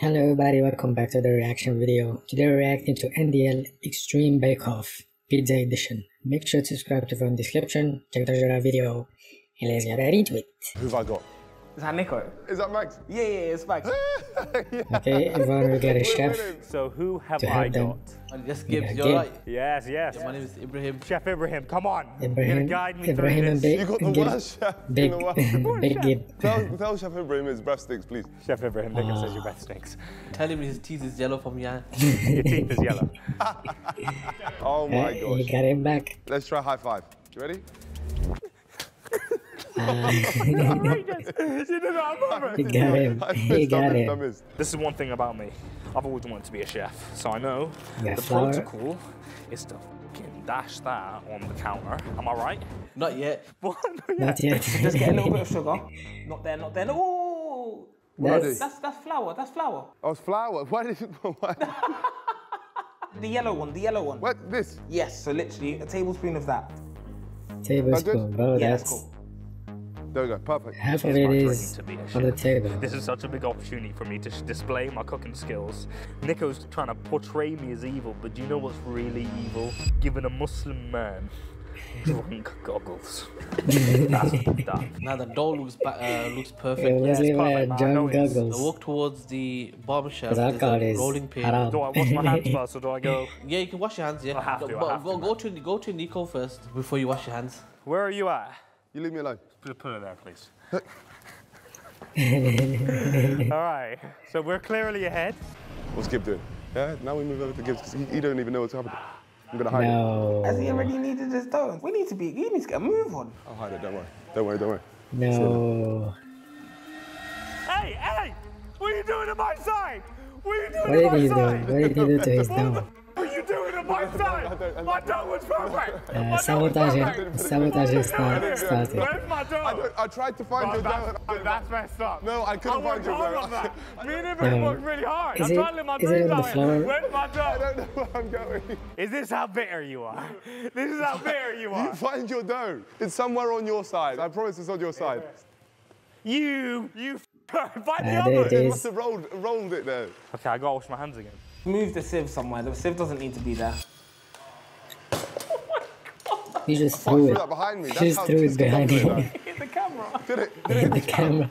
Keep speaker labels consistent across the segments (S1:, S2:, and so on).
S1: Hello everybody, welcome back to the reaction video. Today we're reacting to NDL Extreme Bake Off Pizza Edition. Make sure to subscribe to the description, check out the video, and let's get right into it.
S2: Who've I got?
S3: Is that Nico?
S2: Is that Max?
S3: Yeah, yeah, yeah, it's Max.
S1: Okay, everyone will get a chef.
S4: So who have
S1: To
S4: I
S1: help them.
S4: got?
S5: Just give
S1: Yeah,
S5: you're
S1: Gibbs.
S5: right.
S4: Yes, yes.
S5: My name is Ibrahim.
S4: Chef Ibrahim, come on.
S1: Ibrahim,
S4: You're gonna guide me
S1: Ibrahim and
S4: through
S1: Big,
S2: You got the
S1: Gib,
S2: worst chef in
S1: Big,
S2: the world.
S1: Big Gib.
S2: Tell, tell Chef Ibrahim his breath stinks, please.
S4: Chef Ibrahim, Nick says your breath stinks.
S5: Tell him his teeth is yellow from behind.
S4: Your teeth is yellow.
S2: Oh my
S1: Uh, you
S2: gosh.
S1: got him back.
S2: Let's try high five. You ready?
S1: He got him.
S2: I
S1: He
S2: missed,
S1: got
S2: missed, I
S1: him.
S2: missed.
S4: This is one thing about me. I've always wanted to be a chef, so I know
S1: Yeah,
S4: the
S1: flour.
S4: protocol is to fucking dash that on the counter. Am I right?
S5: Not yet.
S4: What?
S1: Not yet.
S3: Just get a little bit of sugar. Not there, not there. Oh.
S1: That's,
S3: That's that's flour. That's flour.
S2: Oh, it's flour. Why did you? Why?
S3: The yellow one. The yellow one.
S2: What? This?
S3: Yes. So literally a tablespoon of that.
S1: tablespoon, bro.
S3: Yeah,
S1: That's
S3: that's cool.
S2: There we go. Perfect.
S1: half of
S4: It's
S1: it
S4: my dream
S1: is
S4: to be a
S1: on the table.
S4: This is such a big opportunity for me to sh- display my cooking skills. Nico's trying to portray me as evil, but do you know what's really evil? Giving a Muslim man drunk goggles. That's that.
S5: Now the dough looks uh, looks perfect.
S1: let's leave
S4: perfect,
S1: uh,
S4: man. I
S1: John
S4: know.
S5: I
S1: goggles.
S5: walk towards the barber shop.
S1: Because alcohol is
S5: rolling pin.
S1: haram.
S4: Do I wash my hands first or do I go?
S5: Yeah, you can wash your hands. Yeah.
S4: I have to, I have
S5: go,
S4: to,
S5: go to go to Nico first before you wash your hands.
S4: Where are you at?
S2: You leave me alone.
S4: Put put it there, please. All right, so we're clearly ahead.
S2: What's Gib doing? Yeah. Now we move over to Gibbs because he, he don't even know what's happening. I'm gonna hide it.
S3: Has he
S1: No.
S3: already needed his dough? We need to be. You need to get a move on.
S2: I'll hide it. Don't worry. Don't worry. Don't worry.
S1: No.
S4: Hey, hey! What are you doing to my side? What are you doing
S1: What
S4: to my side?
S1: What did he do to his
S4: What the
S1: dough?
S4: f- are you doing to my side? My dough was perfect.
S1: Uh,
S4: My dough was
S1: sabotaging,
S4: perfect.
S1: sabotaging start, started.
S4: Where's my dough?
S2: I, I tried to find your
S4: that's,
S2: dough.
S4: that's messed up.
S2: No, I couldn't
S4: I worked
S2: find your
S4: hard
S2: dough.
S4: on that. Me and Ibrahim
S1: No.
S4: worked really hard.
S1: Is
S4: I'm
S1: it-
S4: trying to live my
S1: is it
S4: dreams out here. Where's my dough?
S2: I don't know where I'm going.
S4: Is this how bitter you are? This is how bitter you
S2: You
S4: are.
S2: find your dough. It's somewhere on your side. I promise it's on your side.
S4: You, you, find the
S1: Ah, there
S4: other.
S1: it
S2: You must have rolled, rolled it though.
S4: Okay, I gotta wash my hands again.
S3: Move the sieve somewhere. The sieve doesn't need to be there.
S1: He just threw
S2: threw
S1: it.
S2: behind me.
S1: He just threw it behind him.
S2: disgusting
S3: Hit the camera.
S2: Did it? Did it?
S1: the camera.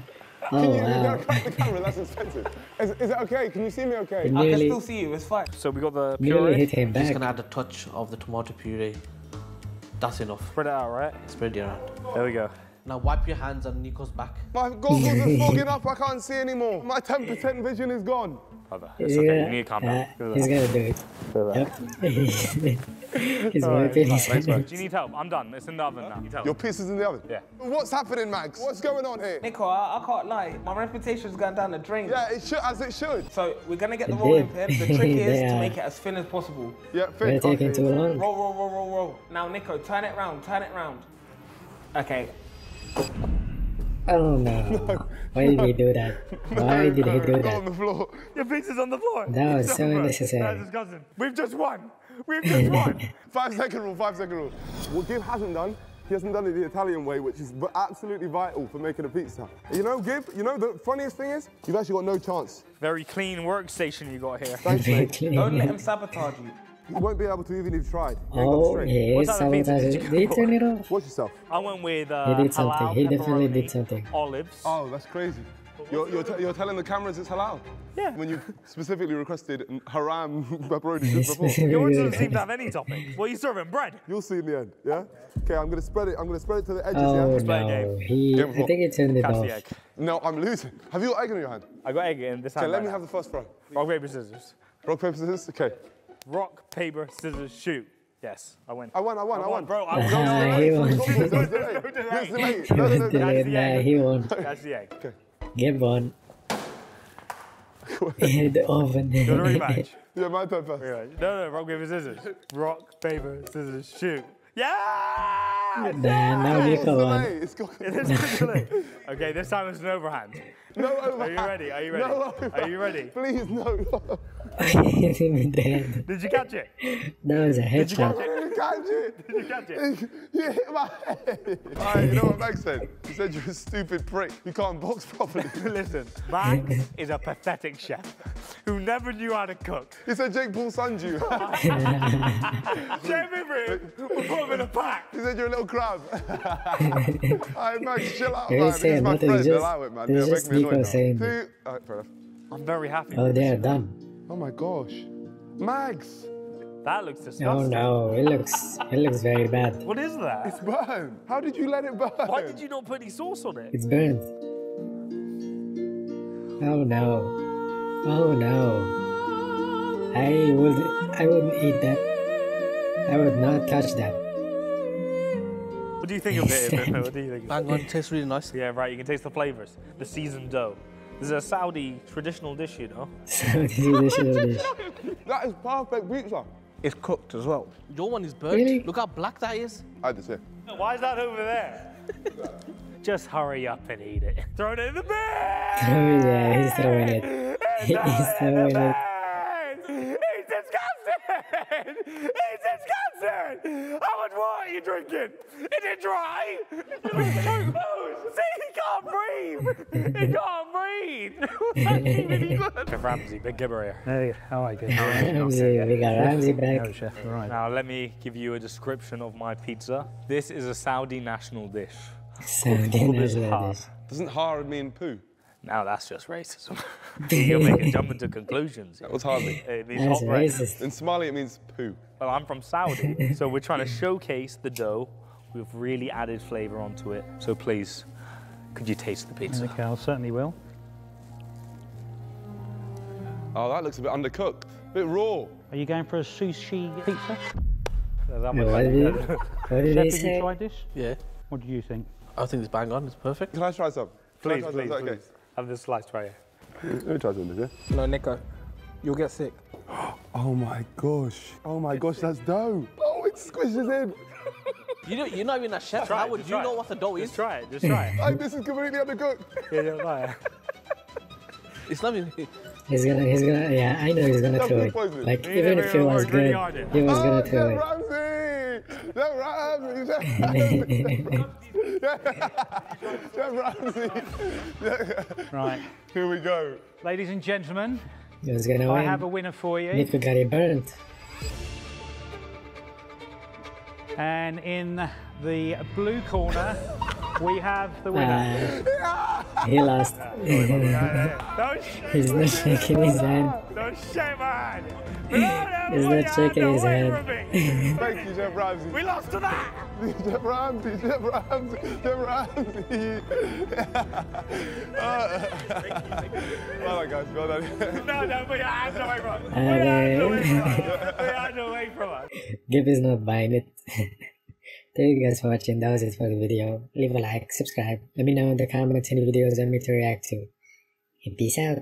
S1: Oh
S2: Can you, oh, you
S1: wow.
S2: gotta crack the camera, that's expensive. Is, is it okay? Can you see me okay?
S1: He
S3: I can still see you. It's fine.
S4: So we got the puree.
S1: hit him
S5: Just gonna add a touch of the tomato puree. That's enough.
S4: Spread it out, right?
S5: Spread it around.
S4: There we go.
S5: Now wipe your hands on Nico's back.
S2: My goggles are fogging up, I can't see anymore. My 10% vision is gone.
S4: Brother, It's okay, you need to calm down.
S1: uh, he's gonna do it.
S4: Look.
S1: Yep. he's
S4: All right,
S1: wiping his
S4: thanks, Do you need help? I'm done. It's in the oven now.
S2: Your piece is in the oven?
S4: Yeah.
S2: What's happening, Max? What's going on here?
S3: Nico, I, I can't lie. My reputation's going down the drain.
S2: Yeah, it should, as it should.
S3: So we're gonna get the
S1: It
S3: rolling pin. The trick is
S1: Yeah.
S3: to make it as thin as possible.
S2: Yeah, thin.
S1: We're
S2: fit.
S1: taking too long.
S3: Roll, roll, roll, roll, roll. Now, Nico, turn it round. Turn it round. Okay.
S1: Oh no. Why did he do that? Why did he do
S2: Go on
S1: that?
S2: the floor.
S4: Your pizza's on the floor.
S1: That was
S4: It's
S1: so
S4: over.
S1: unnecessary.
S4: That's disgusting. We've just won. We've just won.
S2: Five second rule, five second rule. What Gib hasn't done, he hasn't done it the Italian way, which is absolutely vital for making a pizza. You know, Gib, you know the funniest thing is, you've actually got no chance.
S4: Very clean workstation you got here.
S2: Thanks,
S1: Very
S2: mate.
S1: clean.
S3: Don't let him sabotage you.
S2: You won't be able to even if you tried. You ain't got the
S1: Oh,
S2: strength.
S1: he is
S4: What type of pizza did
S1: sabotaging.
S4: you
S1: Did he
S4: go
S1: turn it off?
S2: Watch yourself.
S4: I went with uh,
S1: He did something.
S4: halal,
S1: He definitely did something.
S4: Olives.
S2: Oh, that's crazy. You're, you're, t- you're telling the cameras it's halal?
S4: Yeah.
S2: When you specifically requested haram pepperoni just before.
S4: Yours doesn't seem to have any toppings. What are you serving? Bread?
S2: You'll see in the end, yeah? Okay, I'm gonna spread it. I'm gonna spread it to the edges,
S1: Oh
S2: yeah?
S4: play a
S1: no.
S4: game.
S1: He,
S2: Game
S1: I think he turned it
S4: Catch
S1: off.
S4: the egg.
S2: No, I'm losing. Have you got egg in your hand?
S4: I got egg in this hand.
S2: Okay,
S4: hand.
S2: let
S4: right
S2: me
S4: now.
S2: have the first throw.
S4: Rock, paper, scissors.
S2: Rock, paper, scissors? Okay.
S4: Rock, paper, scissors, shoot. Yes, I win.
S2: I won, I won, I won.
S4: Bro, I won.
S1: he won.
S2: Don't delay.
S4: delay.
S2: Yes, delay.
S1: He
S2: No, no, no, no.
S1: delayed.
S4: the
S1: Nah,
S4: egg.
S1: he won.
S4: That's the egg.
S1: Give one. the oven.
S4: Do the rematch.
S2: Yeah, my turn first.
S4: Rematch. No, no, rock, paper, scissors. Rock, paper, scissors, shoot. Yeah!
S1: Nah, now
S2: It's
S1: Nico won.
S2: delay. It's got
S4: This is delay. okay, this time it's an overhand.
S2: no over.
S4: Are you ready? Are you ready?
S2: No over.
S4: Are you ready?
S2: Please, no.
S1: Hit him in the head.
S4: Did you catch it?
S1: That was a
S4: Did you catch
S1: headshot.
S4: it?
S2: You can't it.
S4: Did you catch it?
S2: You hit my head. All right, you know what Max said? He said you're a stupid prick. You can't box properly.
S4: Listen, Max is a pathetic chef. who never knew how to cook.
S2: He said Jake Paul sunned you.
S4: Jamie Brim, we'll put him in a pack.
S2: he said you're a little crab. Alright, Max, chill out, man. He's my friend.
S1: just-
S2: Allow it, man.
S1: it's
S2: Yeah,
S1: just
S2: make
S1: Nico saying-
S2: Two. Alright, fair enough.
S4: I'm very happy.
S1: Oh, they are
S4: this.
S1: done.
S2: Oh my gosh. Mags,
S4: That looks disgusting.
S1: Oh no, it looks it looks very bad.
S4: What is that?
S2: it's burned. How did you let it burn?
S4: Why did you not put any sauce on it?
S1: It's burned. Oh no. Oh no. I would I wouldn't eat that. I would not touch that.
S4: What do you think of it? Ibn? what do you think? Of it?
S5: Bang on, tastes really nice.
S4: Yeah, right. You can taste the flavors. The seasoned dough. This is a Saudi traditional dish, you know.
S1: So this is the shit.
S2: That is perfect pizza.
S3: It's cooked as well.
S5: Your one is burnt.
S1: Really?
S5: Look how black that is.
S2: I just say.
S4: Why is that over there? Just hurry up and eat it. Throw it in the bin.
S1: Oh yeah, he's throwing it. He's throwing it.
S4: It's disgusting! It's disgusting! How much water are you drinking? Is it dry? See, he can't breathe! He can't breathe! Chef Ramsay, big gibber here.
S6: Hey, how are you?
S1: Ramsay, we got Ramsay
S6: No, chef. All right.
S4: Now, let me give you a description of my pizza. This is a Saudi national dish.
S1: So dinner is
S4: Hard.
S1: this.
S2: Doesn't hard mean poo?
S4: Now, that's just racism. You're making jump into conclusions.
S2: What's hardly?
S4: It means
S1: That's
S4: hot bread.
S1: racist.
S2: In Somali, it means poo.
S4: Well, I'm from Saudi, so we're trying to showcase the dough. We've really added flavor onto it. So please, could you taste the pizza?
S6: Okay, I certainly will.
S2: Oh, that looks a bit undercooked. A bit raw.
S6: Are you going for a sushi pizza?
S4: That
S1: Yeah,
S4: was-
S1: What did he, what did
S6: Chef,
S1: he
S6: have you
S1: say?
S6: tried this?
S5: Yeah.
S6: What do you think?
S5: I think it's bang on. It's perfect.
S2: Can I try some? Can I
S4: Please,
S2: try some?
S4: please,
S2: Is that
S4: please. Have this slice right here.
S2: Let me try some of this,
S3: No, Nico, you'll get sick.
S2: oh my gosh. Oh my gosh, that's dough. Oh, it squishes in.
S5: You know, you're not even a chef.
S4: Try
S5: How
S4: it,
S5: would you know
S4: it.
S5: what the dough is?
S4: Just try it, just try it.
S2: Like, this is completely undercooked.
S4: yeah, yeah, try it.
S5: It's not even.
S1: He's gonna, he's gonna, yeah, I know he's gonna
S2: That's
S1: throw it.
S2: poisoning.
S1: Like,
S4: He
S1: even if it was
S4: worked really
S1: good, he was
S2: oh,
S1: gonna throw
S2: Chef
S1: it.
S2: Ramsay! Chef Ramsay! Chef Ramsay! Chef Ramsay!
S6: Right.
S2: Here we go.
S6: Ladies and gentlemen,
S1: He was gonna
S6: I
S1: win.
S6: have a winner for you.
S1: Nico got it burnt.
S6: And in the blue corner, we have the winner.
S1: Uh, he lost. He's not shaking his hand.
S4: don't shake my hand.
S1: He's not shaking his hand.
S2: Thank you, Jeff Ramsay.
S4: We lost to that.
S2: Jeff Ramsay, Jeff Ramsay, Chef Ramsay. uh, well done, guys. Well done.
S4: No, no, put your hands away from us. Put your hands away from us. Put your hands away from us.
S1: Gib is not buying it. Thank you guys for watching. That was it for the video. Leave a like, subscribe. Let me know in the comments any videos I want me to react to. And peace out.